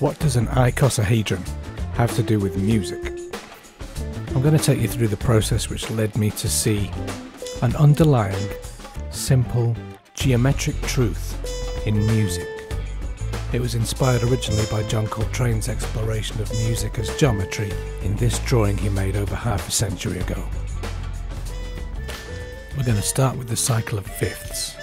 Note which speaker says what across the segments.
Speaker 1: What does an icosahedron have to do with music? I'm going to take you through the process which led me to see an underlying, simple, geometric truth in music. It was inspired originally by John Coltrane's exploration of music as geometry in this drawing he made over half a century ago. We're going to start with the cycle of fifths.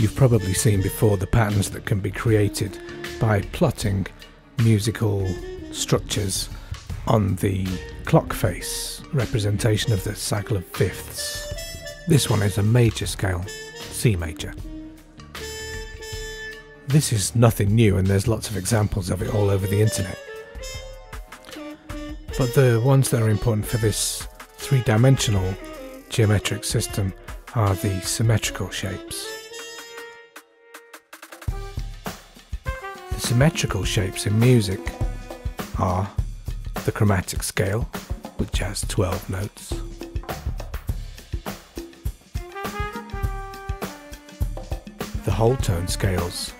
Speaker 1: You've probably seen before the patterns that can be created by plotting musical structures on the clock face representation of the cycle of fifths. This one is a major scale, C major. This is nothing new and there's lots of examples of it all over the internet. But the ones that are important for this three-dimensional geometric system are the symmetrical shapes. Symmetrical shapes in music are the chromatic scale, which has 12 notes, the whole tone scales,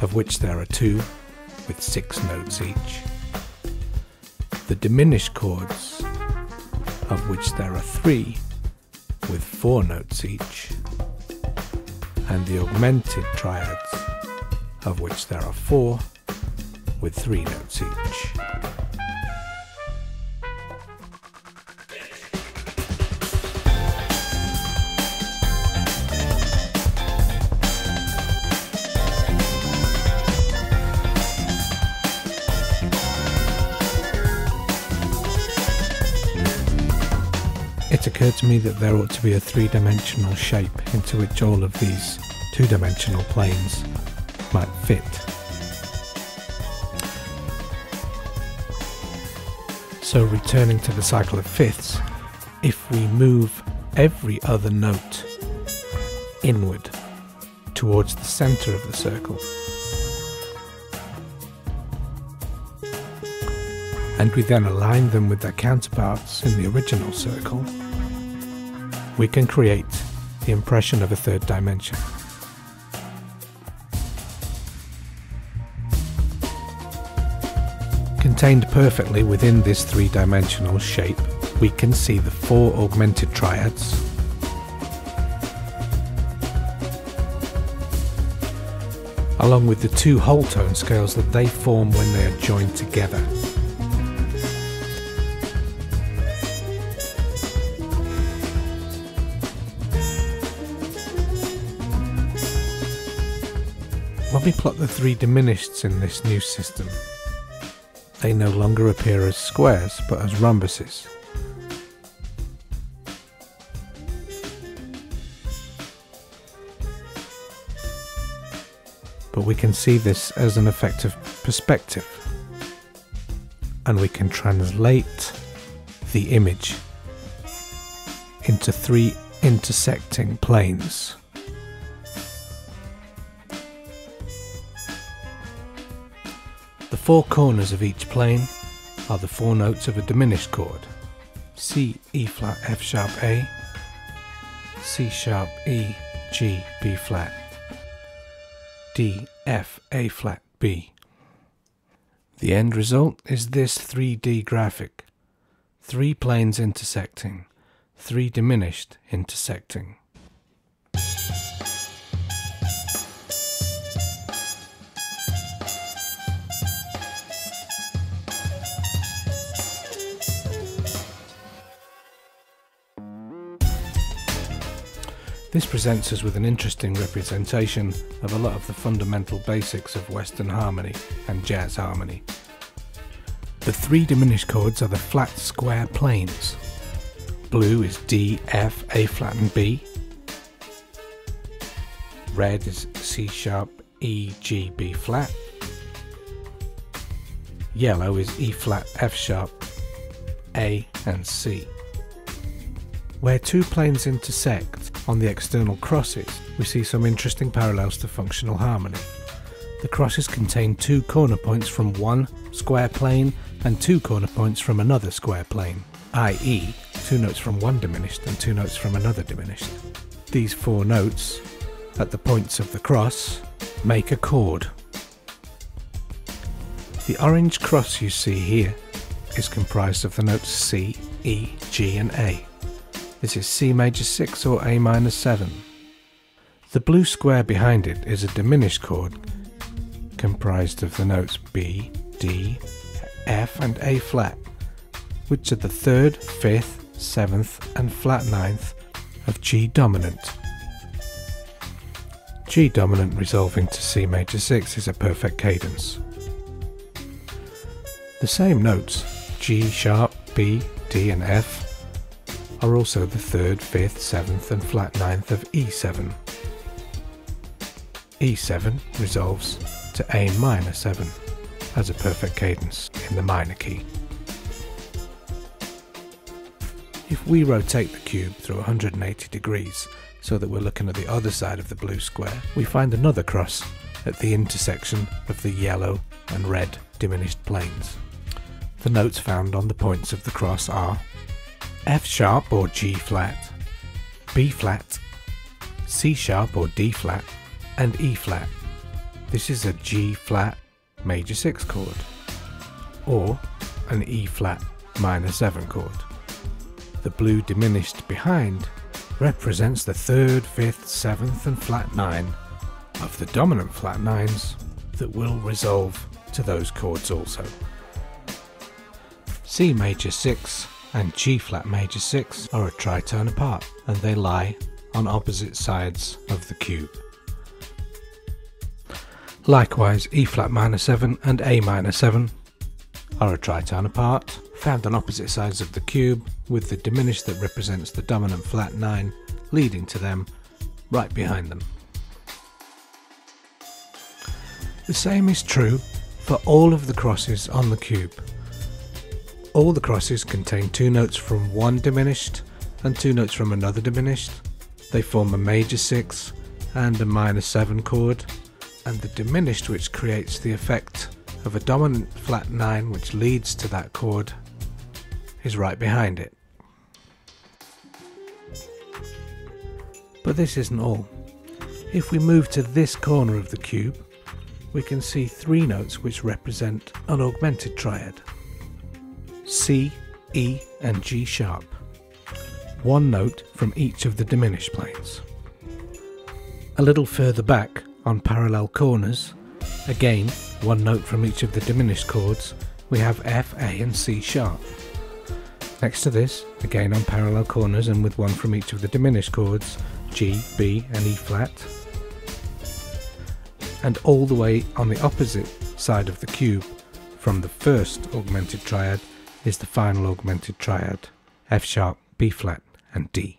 Speaker 1: of which there are two with six notes each. The diminished chords, of which there are three with four notes each. And the augmented triads, of which there are four with three notes each. It occurred to me that there ought to be a three-dimensional shape into which all of these two-dimensional planes might fit. So returning to the cycle of fifths, if we move every other note inward towards the centre of the circle, and we then align them with their counterparts in the original circle, we can create the impression of a third dimension. Contained perfectly within this three-dimensional shape, we can see the four augmented triads, along with the two whole tone scales that they form when they are joined together. When we plot the three diminished in this new system, they no longer appear as squares but as rhombuses. But we can see this as an effect of perspective and we can translate the image into three intersecting planes. Four corners of each plane are the four notes of a diminished chord C, E flat, F sharp, A, C sharp, E, G, B flat, D, F, A flat, B. The end result is this 3D graphic. Three planes intersecting, three diminished intersecting. This presents us with an interesting representation of a lot of the fundamental basics of Western harmony and jazz harmony. The three diminished chords are the flat square planes. Blue is D, F, A flat and B. Red is C sharp, E, G, B flat. Yellow is E flat, F sharp, A and C. Where two planes intersect on the external crosses, we see some interesting parallels to functional harmony. The crosses contain two corner points from one square plane and two corner points from another square plane, i.e., two notes from one diminished and two notes from another diminished. These four notes, at the points of the cross, make a chord. The orange cross you see here is comprised of the notes C, E, G and A. This is C major 6 or A minor 7. The blue square behind it is a diminished chord comprised of the notes B, D, F and A flat, which are the third, fifth, seventh and flat ninth of G dominant. G dominant resolving to C major 6 is a perfect cadence. The same notes, G sharp, B, D and F, are also the third, fifth, seventh and flat ninth of E7. E7 resolves to A minor 7 as a perfect cadence in the minor key. If we rotate the cube through 180 degrees so that we're looking at the other side of the blue square, we find another cross at the intersection of the yellow and red diminished planes. The notes found on the points of the cross are F sharp or G flat, B flat, C sharp or D flat, and E flat. This is a G flat major 6 chord, or an E flat minor 7 chord. The blue diminished behind represents the 3rd, 5th, 7th and flat 9 of the dominant flat 9s that will resolve to those chords also. C major 6 and G flat major 6 are a tritone apart and they lie on opposite sides of the cube. Likewise, E flat minor 7 and A minor 7 are a tritone apart, found on opposite sides of the cube, with the diminished that represents the dominant flat 9 leading to them right behind them. The same is true for all of the crosses on the cube. All the crosses contain two notes from one diminished and two notes from another diminished. They form a major 6 and a minor 7 chord, and the diminished which creates the effect of a dominant flat 9 which leads to that chord is right behind it. But this isn't all. If we move to this corner of the cube, we can see three notes which represent an augmented triad. C, E and G sharp. One note from each of the diminished planes. A little further back, on parallel corners, again one note from each of the diminished chords, we have F, A and C sharp. Next to this, again on parallel corners and with one from each of the diminished chords, G, B and E flat. And all the way on the opposite side of the cube from the first augmented triad is the final augmented triad F sharp, B flat and D.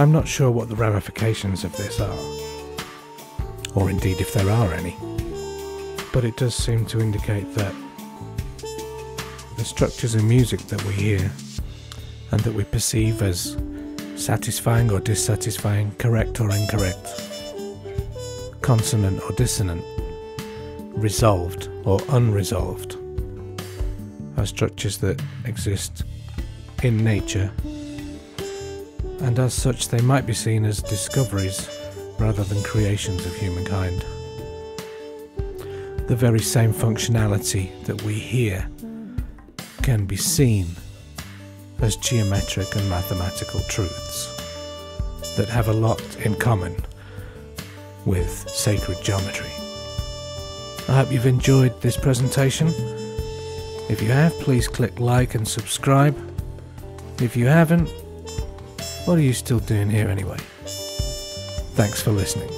Speaker 1: I'm not sure what the ramifications of this are, or indeed if there are any, but it does seem to indicate that the structures in music that we hear and that we perceive as satisfying or dissatisfying, correct or incorrect, consonant or dissonant, resolved or unresolved, are structures that exist in nature and as such they might be seen as discoveries rather than creations of humankind. The very same functionality that we hear can be seen as geometric and mathematical truths that have a lot in common with sacred geometry. I hope you've enjoyed this presentation. If you have, please click like and subscribe. If you haven't, what are you still doing here anyway? Thanks for listening.